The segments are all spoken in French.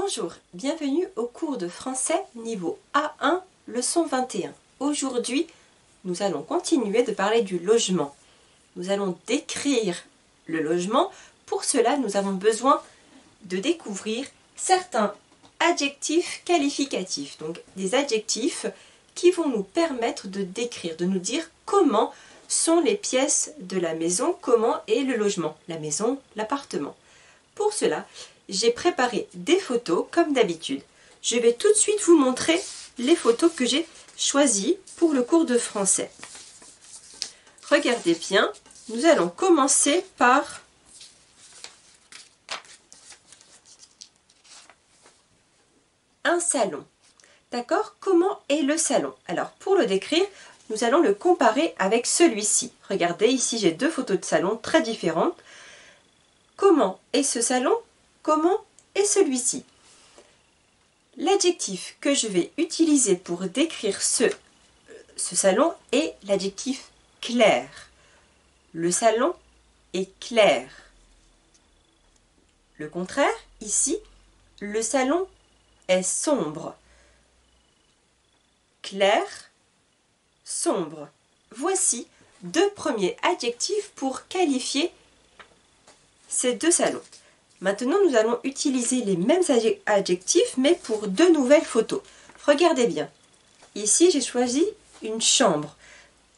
Bonjour, bienvenue au cours de français niveau A1, leçon 21. Aujourd'hui, nous allons continuer de parler du logement. Nous allons décrire le logement. Pour cela, nous avons besoin de découvrir certains adjectifs qualificatifs, donc des adjectifs qui vont nous permettre de décrire, de nous dire comment sont les pièces de la maison, comment est le logement, la maison, l'appartement. Pour cela, j'ai préparé des photos comme d'habitude. Je vais tout de suite vous montrer les photos que j'ai choisies pour le cours de français. Regardez bien, nous allons commencer par un salon. D'accord? Comment est le salon? Alors, pour le décrire, nous allons le comparer avec celui-ci. Regardez, ici j'ai deux photos de salon très différentes. Comment est ce salon? Comment est celui-ci? L'adjectif que je vais utiliser pour décrire ce, ce salon est l'adjectif clair. Le salon est clair. Le contraire, ici, le salon est sombre. Clair, sombre. Voici deux premiers adjectifs pour qualifier ces deux salons. Maintenant, nous allons utiliser les mêmes adjectifs, mais pour deux nouvelles photos. Regardez bien. Ici, j'ai choisi une chambre.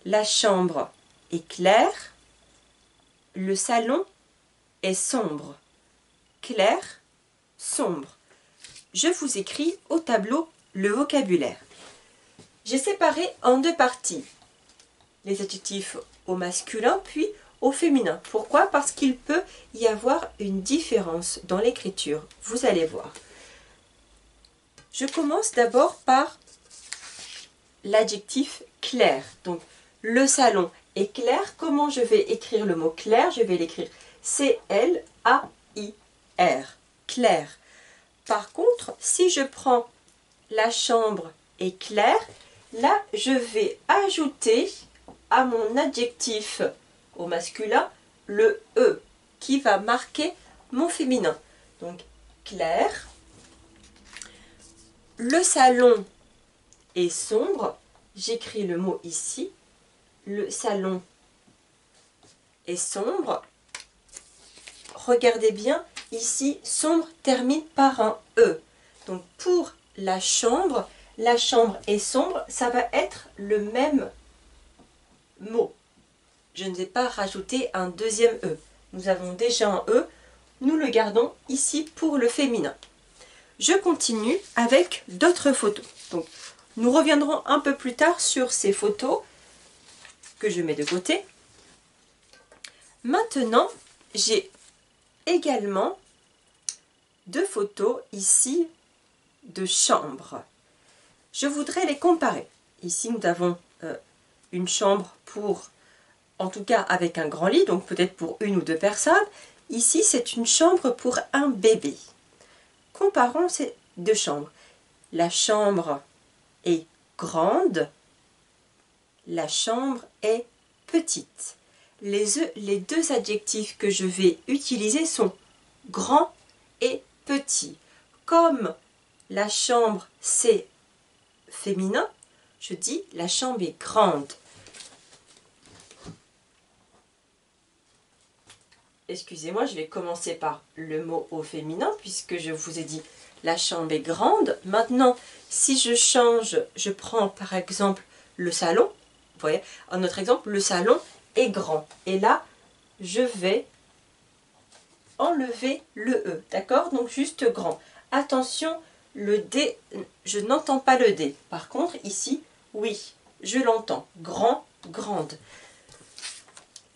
La chambre est claire. Le salon est sombre. Clair, sombre. Je vous écris au tableau le vocabulaire. J'ai séparé en deux parties les adjectifs au masculin puis au féminin. Pourquoi? Parce qu'il peut y avoir une différence dans l'écriture. Vous allez voir. Je commence d'abord par l'adjectif clair. Donc, le salon est clair. Comment je vais écrire le mot clair? Je vais l'écrire C-L-A-I-R. Clair. Par contre, si je prends la chambre est claire, là, je vais ajouter à mon adjectif au masculin le E qui va marquer mon féminin. Donc clair. Le salon est sombre. J'écris le mot ici. Le salon est sombre. Regardez bien, ici, sombre termine par un E. Donc pour la chambre, la chambre est sombre, ça va être le même mot je ne vais pas rajouter un deuxième E. Nous avons déjà un E, nous le gardons ici pour le féminin. Je continue avec d'autres photos. Donc, nous reviendrons un peu plus tard sur ces photos que je mets de côté. Maintenant, j'ai également deux photos ici de chambres. Je voudrais les comparer. Ici, nous avons euh, une chambre pour en tout cas avec un grand lit, donc peut-être pour une ou deux personnes. Ici, c'est une chambre pour un bébé. Comparons ces deux chambres. La chambre est grande, la chambre est petite. Les, les deux adjectifs que je vais utiliser sont grand et petit. Comme la chambre c'est féminin, je dis la chambre est grande. Excusez-moi, je vais commencer par le mot au féminin, puisque je vous ai dit la chambre est grande. Maintenant, si je change, je prends par exemple le salon. Vous voyez, en notre exemple, le salon est grand. Et là, je vais enlever le E, d'accord? Donc juste grand. Attention, le D, je n'entends pas le D. Par contre, ici, oui, je l'entends. Grand, grande.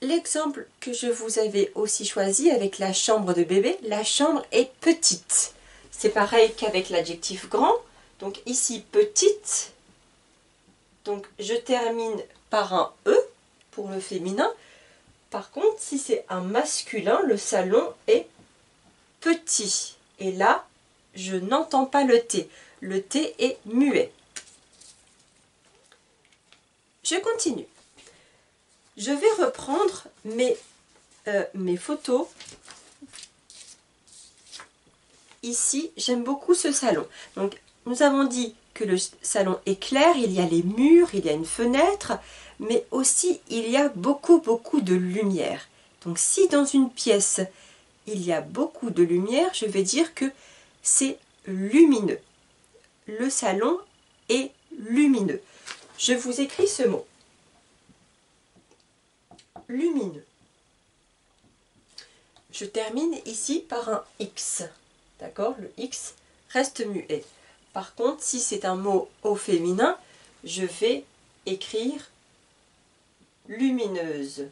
L'exemple que je vous avais aussi choisi avec la chambre de bébé, la chambre est petite. C'est pareil qu'avec l'adjectif grand. Donc ici petite. Donc je termine par un E pour le féminin. Par contre, si c'est un masculin, le salon est petit. Et là, je n'entends pas le T. Le T est muet. Je continue. Je vais reprendre mes, euh, mes photos ici, j'aime beaucoup ce salon. Donc, nous avons dit que le salon est clair, il y a les murs, il y a une fenêtre, mais aussi il y a beaucoup, beaucoup de lumière. Donc, si dans une pièce, il y a beaucoup de lumière, je vais dire que c'est lumineux. Le salon est lumineux. Je vous écris ce mot. Lumineux. Je termine ici par un X. D'accord? Le X reste muet. Par contre, si c'est un mot au féminin, je vais écrire lumineuse.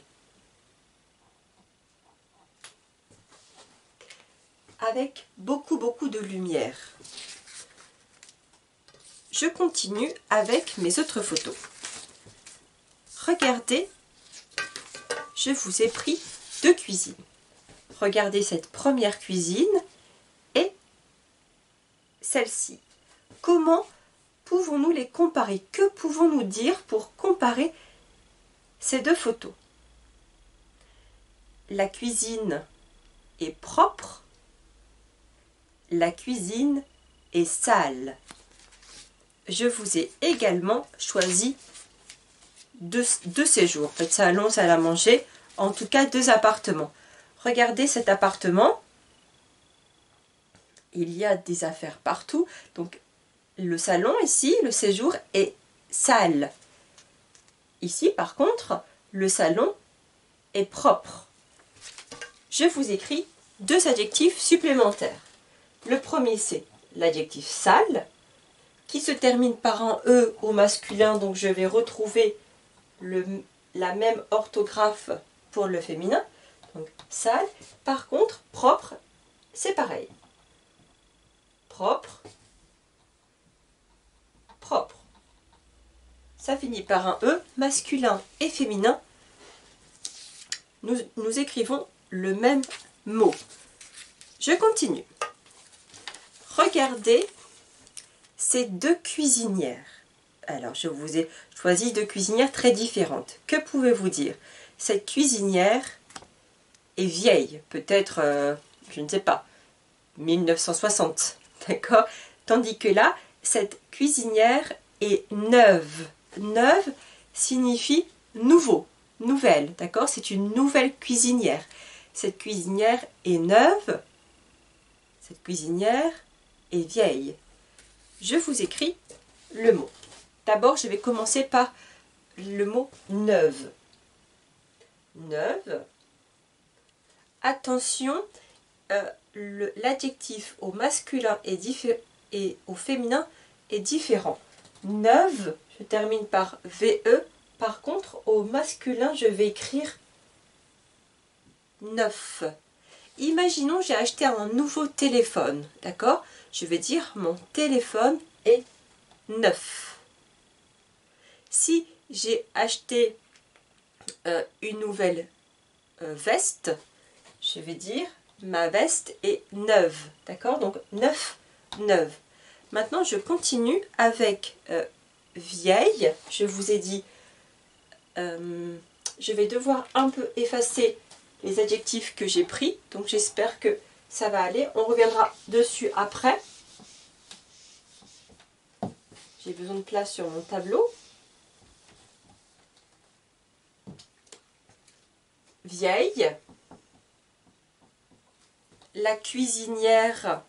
Avec beaucoup, beaucoup de lumière. Je continue avec mes autres photos. Regardez, je vous ai pris deux cuisines. Regardez cette première cuisine et celle-ci. Comment pouvons-nous les comparer? Que pouvons-nous dire pour comparer ces deux photos? La cuisine est propre, la cuisine est sale. Je vous ai également choisi deux, séjours, en fait salon, salle à manger, en tout cas deux appartements. Regardez cet appartement. Il y a des affaires partout. Donc le salon ici, le séjour est sale. Ici par contre, le salon est propre. Je vous écris deux adjectifs supplémentaires. Le premier c'est l'adjectif sale qui se termine par un E au masculin, donc je vais retrouver la même orthographe pour le féminin donc sale. Par contre, propre, c'est pareil. Propre, propre. Ça finit par un E, masculin et féminin. Nous, nous écrivons le même mot. Je continue. Regardez ces deux cuisinières. Alors, je vous ai choisi deux cuisinières très différentes. Que pouvez-vous dire? Cette cuisinière est vieille, peut-être, euh, je ne sais pas, 1960, d'accord? Tandis que là, cette cuisinière est neuve. Neuve signifie nouveau, nouvelle, d'accord? C'est une nouvelle cuisinière. Cette cuisinière est neuve, cette cuisinière est vieille. Je vous écris le mot. D'abord, je vais commencer par le mot neuve. Neuve, attention, euh, l'adjectif au masculin et, et, au féminin est différent. Neuve, je termine par VE. Par contre, au masculin, je vais écrire neuf. Imaginons, j'ai acheté un nouveau téléphone, d'accord? Je vais dire mon téléphone est neuf. Si j'ai acheté euh, une nouvelle euh, veste, je vais dire ma veste est neuve. D'accord? Donc neuf, neuve. Maintenant, je continue avec euh, vieille. Je vous ai dit, je vais devoir un peu effacer les adjectifs que j'ai pris. Donc j'espère que ça va aller. On reviendra dessus après. J'ai besoin de place sur mon tableau. La cuisinière,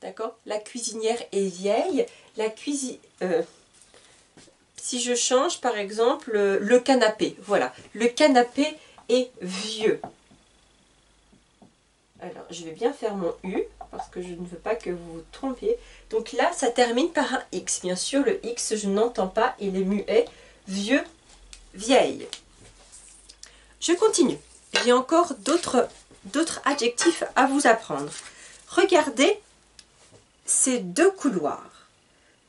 d'accord? La cuisinière est vieille. La cuisine, euh, si je change par exemple le canapé, voilà, le canapé est vieux. Alors, je vais bien faire mon U, parce que je ne veux pas que vous vous trompiez. Donc là, ça termine par un X. Bien sûr, le X, je n'entends pas, il est muet. Vieux, vieille. Je continue. A encore d'autres d'autres adjectifs à vous apprendre. Regardez ces deux couloirs.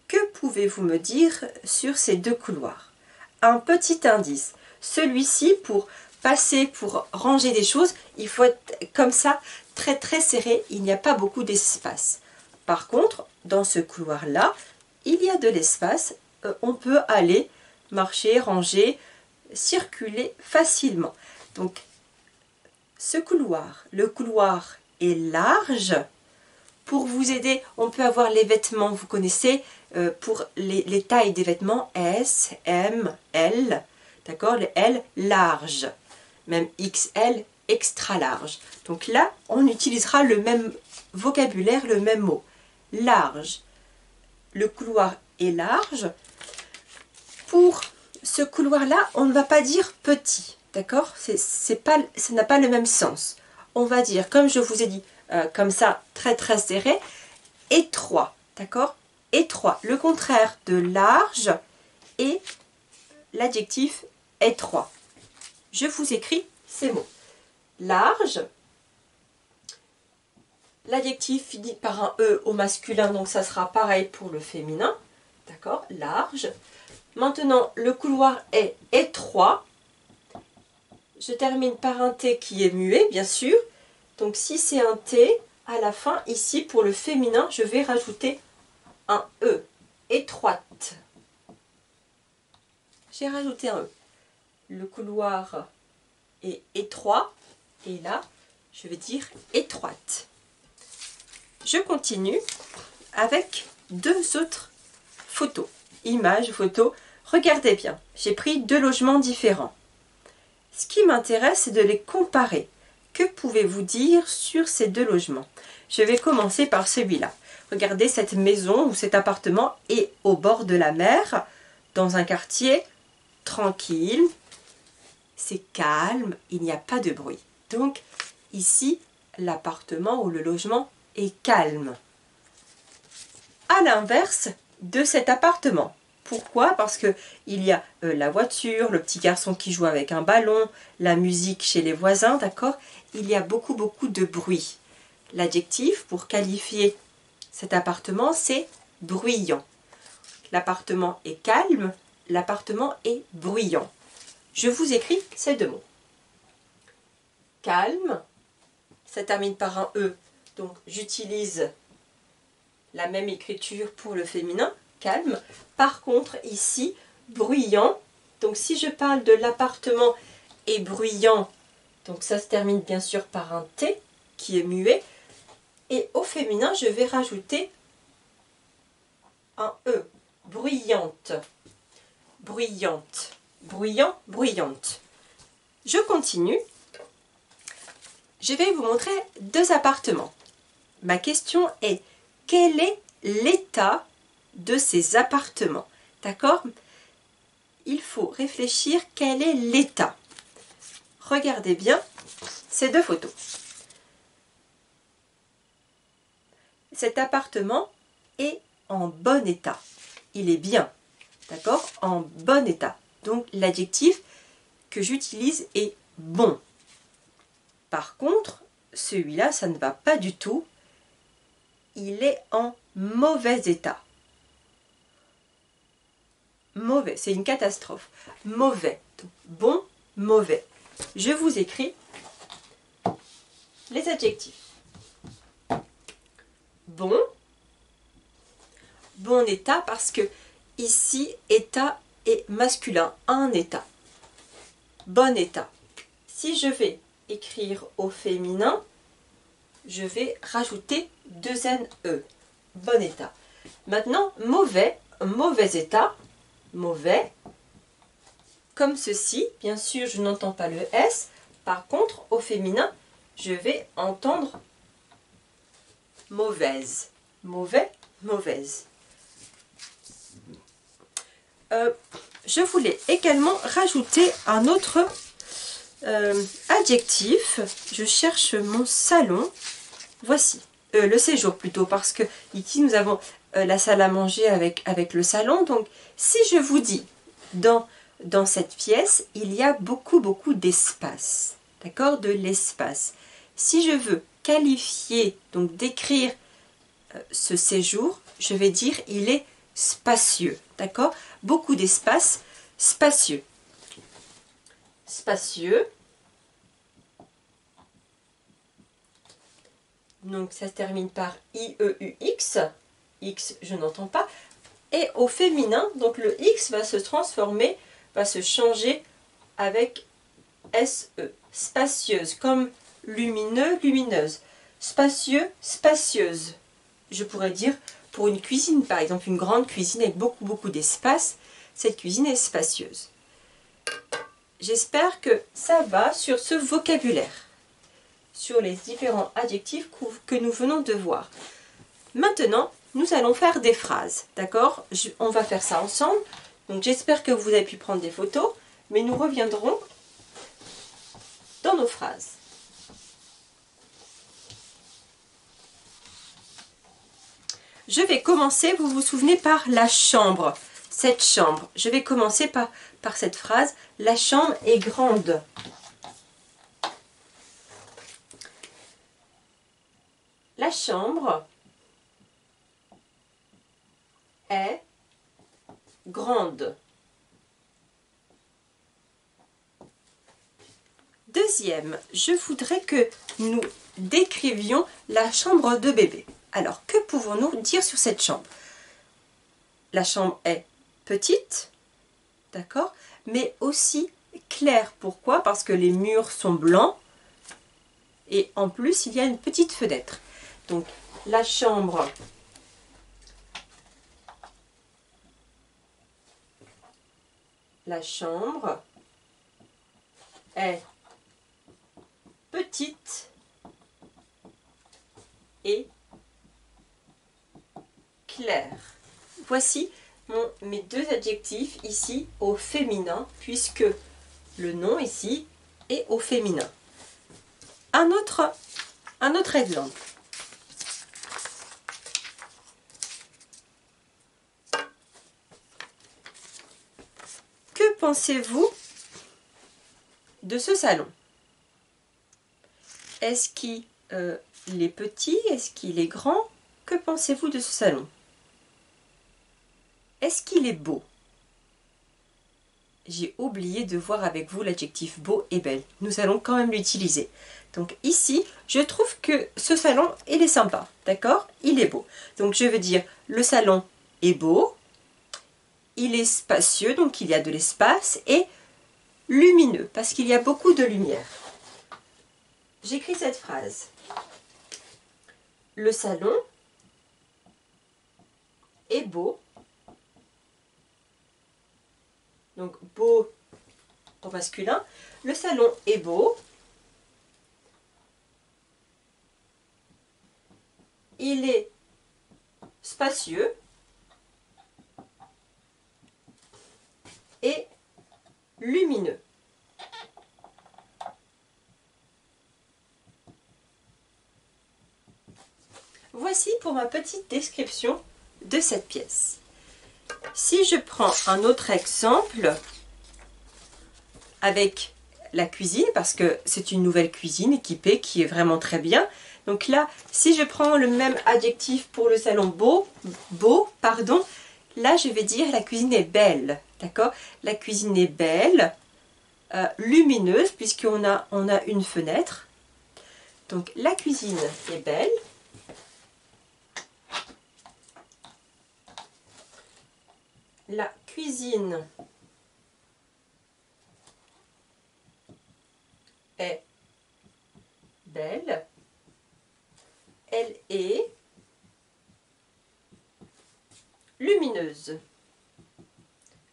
Que pouvez-vous me dire sur ces deux couloirs? Un petit indice. Celui-ci, pour passer, pour ranger des choses, il faut être comme ça, très très serré. Il n'y a pas beaucoup d'espace. Par contre, dans ce couloir-là, il y a de l'espace. Euh, on peut aller marcher, ranger, circuler facilement. Donc, ce couloir, le couloir est large. Pour vous aider, on peut avoir les vêtements, vous connaissez, euh, pour les, les, tailles des vêtements S, M, L, d'accord Les L large, même XL extra large. Donc là, on utilisera le même vocabulaire, le même mot. Large. Le couloir est large. Pour ce couloir-là, on ne va pas dire petit, d'accord? Ça n'a pas le même sens. On va dire, comme je vous ai dit, euh, comme ça, très très serré, étroit, d'accord? Étroit, le contraire de large et l'adjectif étroit. Je vous écris ces mots. Large, l'adjectif finit par un E au masculin, donc ça sera pareil pour le féminin, d'accord? Large. Maintenant, le couloir est étroit. Je termine par un T qui est muet, bien sûr. Donc si c'est un T, à la fin, ici, pour le féminin, je vais rajouter un E. Étroite. J'ai rajouté un E. Le couloir est étroit. Et là, je vais dire étroite. Je continue avec deux autres photos. Images, photos. Regardez bien, j'ai pris deux logements différents. Ce qui m'intéresse, c'est de les comparer. Que pouvez-vous dire sur ces deux logements? Je vais commencer par celui-là. Regardez, cette maison ou cet appartement est au bord de la mer, dans un quartier tranquille. C'est calme, il n'y a pas de bruit. Donc, ici, l'appartement ou le logement est calme. À l'inverse de cet appartement, pourquoi? Parce que il y a euh, la voiture, le petit garçon qui joue avec un ballon, la musique chez les voisins, d'accord? Il y a beaucoup beaucoup de bruit. L'adjectif pour qualifier cet appartement, c'est bruyant. L'appartement est calme, l'appartement est bruyant. Je vous écris ces deux mots. Calme, ça termine par un E, donc j'utilise la même écriture pour le féminin Par contre, ici, bruyant. Donc, si je parle de l'appartement et bruyant, donc ça se termine bien sûr par un T qui est muet. Et au féminin, je vais rajouter un E. Bruyante. Bruyante. Bruyant, bruyante. Je continue. Je vais vous montrer deux appartements. Ma question est, quel est l'état de ces appartements. D'accord? Il faut réfléchir quel est l'état. Regardez bien ces deux photos. Cet appartement est en bon état. Il est bien. D'accord? En bon état. Donc l'adjectif que j'utilise est bon. Par contre, celui-là, ça ne va pas du tout. Il est en mauvais état mauvais. C'est une catastrophe. Mauvais. bon, mauvais. Je vous écris les adjectifs. Bon. Bon état parce que ici, état est masculin. Un état. Bon état. Si je vais écrire au féminin, je vais rajouter deux N-E. Bon état. Maintenant, mauvais, mauvais état mauvais, comme ceci. Bien sûr, je n'entends pas le S. Par contre, au féminin, je vais entendre mauvaise. Mauvais, mauvaise. Euh, je voulais également rajouter un autre euh, adjectif. Je cherche mon salon. Voici. Euh, le séjour plutôt, parce que ici nous avons la salle à manger avec, avec le salon. Donc si je vous dis dans, dans cette pièce, il y a beaucoup beaucoup d'espace, d'accord? De l'espace. Si je veux qualifier, donc décrire euh, ce séjour, je vais dire il est spacieux, d'accord? Beaucoup d'espace, spacieux. Spacieux. Donc ça se termine par I-E-U-X. X, je n'entends pas. Et au féminin, donc le X va se transformer, va se changer avec SE. Spacieuse, comme lumineux, lumineuse. spacieux, spacieuse. Je pourrais dire pour une cuisine, par exemple une grande cuisine avec beaucoup beaucoup d'espace, cette cuisine est spacieuse. J'espère que ça va sur ce vocabulaire, sur les différents adjectifs que nous venons de voir. Maintenant, nous allons faire des phrases, d'accord? On va faire ça ensemble. Donc j'espère que vous avez pu prendre des photos, mais nous reviendrons dans nos phrases. Je vais commencer, vous vous souvenez, par la chambre. Cette chambre. Je vais commencer par, par cette phrase. La chambre est grande. La chambre est grande. Deuxième, je voudrais que nous décrivions la chambre de bébé. Alors, que pouvons-nous dire sur cette chambre? La chambre est petite, d'accord, mais aussi claire. Pourquoi? Parce que les murs sont blancs et en plus, il y a une petite fenêtre. Donc, la chambre la chambre est petite et claire. Voici mes deux adjectifs ici au féminin, puisque le nom ici est au féminin. Un autre, un autre exemple. Pensez-vous de ce salon? Est-ce qu'il euh, est petit? Est-ce qu'il est grand? Que pensez-vous de ce salon? Est-ce qu'il est beau? J'ai oublié de voir avec vous l'adjectif beau et belle. Nous allons quand même l'utiliser. Donc ici, je trouve que ce salon, il est sympa. D'accord? Il est beau. Donc je veux dire, le salon est beau, il est spacieux, donc il y a de l'espace, et lumineux, parce qu'il y a beaucoup de lumière. J'écris cette phrase. Le salon est beau. Donc beau au masculin. Le salon est beau. Il est spacieux. Et lumineux. Voici pour ma petite description de cette pièce. Si je prends un autre exemple avec la cuisine, parce que c'est une nouvelle cuisine équipée qui est vraiment très bien. Donc là, si je prends le même adjectif pour le salon beau, beau, pardon, là je vais dire la cuisine est belle. D'accord? La cuisine est belle, euh, lumineuse, puisqu'on a, on a une fenêtre. Donc la cuisine est belle. La cuisine est belle. Elle est lumineuse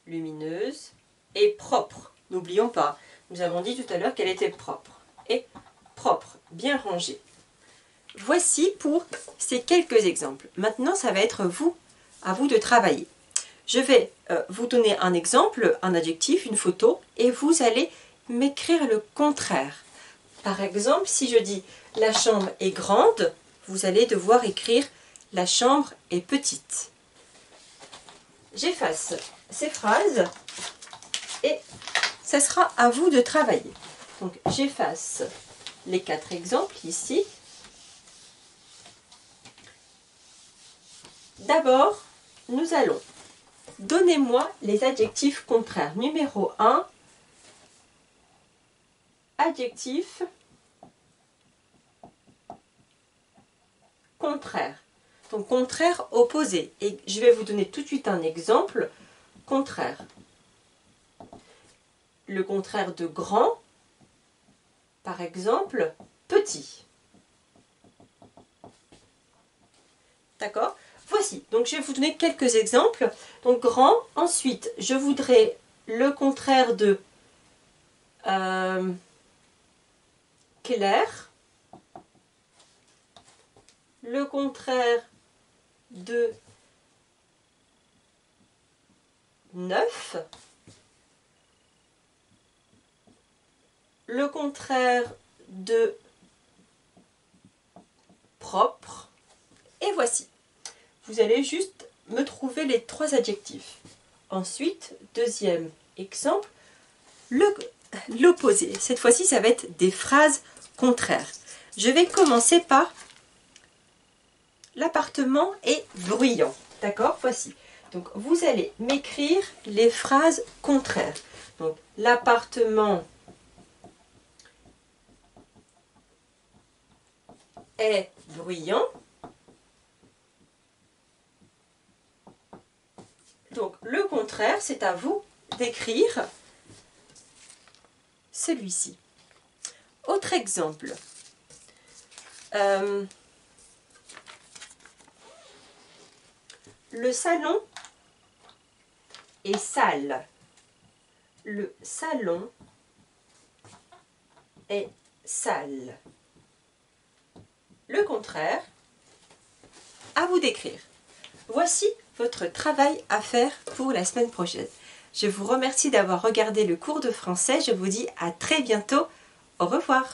lumineuse et propre. N'oublions pas, nous avons dit tout à l'heure qu'elle était propre. Et propre, bien rangée. Voici pour ces quelques exemples. Maintenant, ça va être vous, à vous de travailler. Je vais euh, vous donner un exemple, un adjectif, une photo, et vous allez m'écrire le contraire. Par exemple, si je dis la chambre est grande, vous allez devoir écrire la chambre est petite. J'efface ces phrases et ce sera à vous de travailler. Donc j'efface les quatre exemples ici. D'abord, nous allons Donnez-moi les adjectifs contraires. Numéro 1, adjectif contraire. Contraire opposé. Et je vais vous donner tout de suite un exemple contraire. Le contraire de grand, par exemple, petit. D'accord? Voici, donc je vais vous donner quelques exemples. Donc grand, ensuite je voudrais le contraire de euh, clair, le contraire de neuf, le contraire de propre, et voici. Vous allez juste me trouver les trois adjectifs. Ensuite, deuxième exemple, l'opposé. Cette fois-ci, ça va être des phrases contraires. Je vais commencer par l'appartement est bruyant. D'accord? Voici. Donc, vous allez m'écrire les phrases contraires. Donc, l'appartement est bruyant. Donc, le contraire, c'est à vous d'écrire celui-ci. Autre exemple. Euh, le salon est sale. Le salon est sale. Le contraire, à vous d'écrire. Voici votre travail à faire pour la semaine prochaine. Je vous remercie d'avoir regardé le cours de français. Je vous dis à très bientôt. Au revoir.